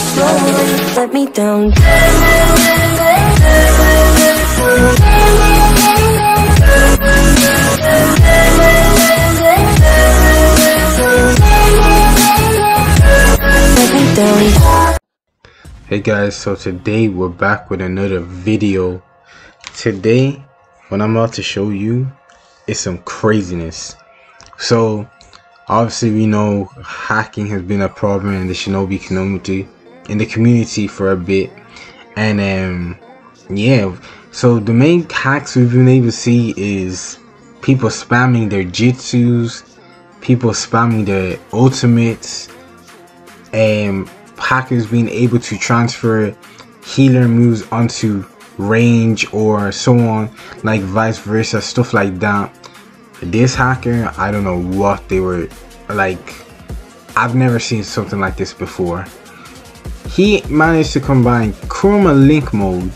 slowly let me down Hey guys, so today we're back with another video. Today, what I'm about to show you is some craziness. So, obviously we know hacking has been a problem in the Shinobi community, in the community for a bit, and um, yeah. So the main hacks we've been able to see is people spamming their jitsus, people spamming their ultimates, and hackers being able to transfer healer moves onto range or so on, like vice versa, stuff like that. This hacker, I don't know what they were like. I've never seen something like this before. He managed to combine Kurama Link mode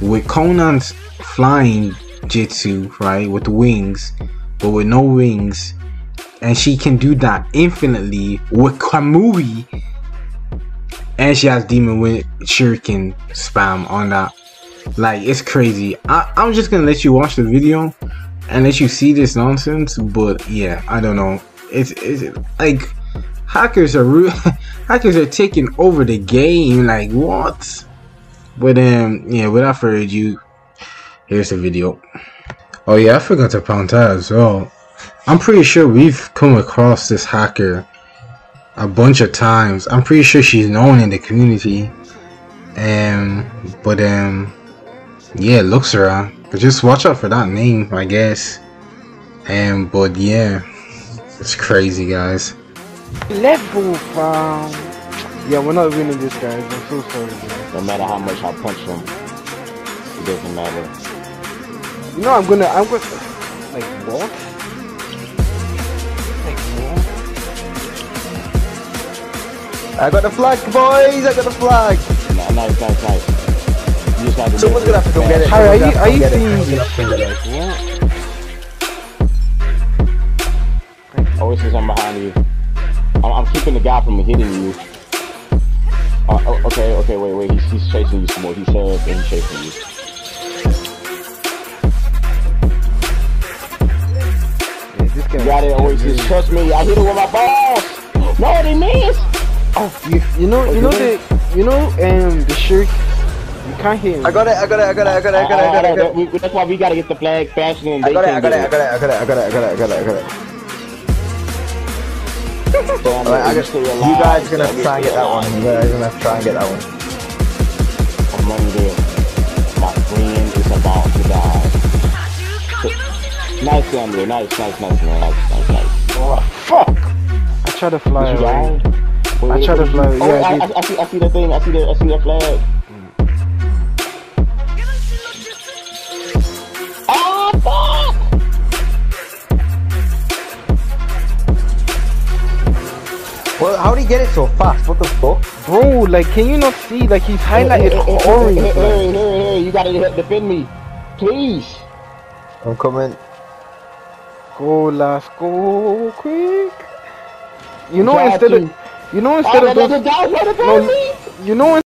with Konan's flying Jitsu, right, with wings, but with no wings, and she can do that infinitely with Kamui, and she has Demon Wind Shuriken spam on that. Like it's crazy. I, I'm just gonna let you watch the video and let you see this nonsense, but yeah, I don't know. It's it's like hackers are ru- hackers are taking over the game. Like what? But um, yeah. Without further ado, here's the video. Oh yeah, I forgot to point out as well. I'm pretty sure we've come across this hacker a bunch of times. I'm pretty sure she's known in the community. Um, but um, yeah, Luxuria. But just watch out for that name, I guess. Um, but yeah, it's crazy, guys. Level from. Yeah, we're not winning this, guys. I'm so sorry, guys. No matter how much I punch him, it doesn't matter. You know, I'm gonna. I'm gonna. Like, what? Like, what? I got the flag, boys! I got the flag! Nah, nice, nice, nice. You just have to Someone's make gonna have to come get it. Harry, are you- are you seeing come get it. this? Someone's gonna have to come get it. Always see something behind you. I'm, I'm keeping the guy from hitting you. Uh, oh, okay, okay, wait, wait. He's, he's chasing you some more. He said that he's chasing you. Yeah, this guy. You got it, Oasis. Trust me. I hit it with my balls. No, they missed. Oh, you, you know, you know the, you know, um, the shirt. You can't hit him. I got it, I got it, I got it, I got it, I got it, I got it, I got it. We- we- That's why we gotta get the flag faster than I they got it, I got it, I got it, I got it, I got it, I got it, I got it, I got it. Alright, I you guess you guys are gonna try and get that one. You guys gonna try and get that one. I'm. My friend is about to die. Nice, Samuel. Nice, nice, nice, man. Nice, nice, nice. Oh, fuck! I tried to fly away. Wait, I tried to fly- Oh, yeah, I. I, I see. I see the thing. I see the. I see the flag. Well, how did he get it so fast? What the fuck? Bro, like, can you not see? Like, he's highlighted Hey, hey, hey, orange. Hey, like- hey, hey, hey, you gotta defend me, please. I'm coming. Go, last, go, quick. You know, Got instead to. of, you know, Oh, instead no, of no, those, no, guys, no, no, no, you know,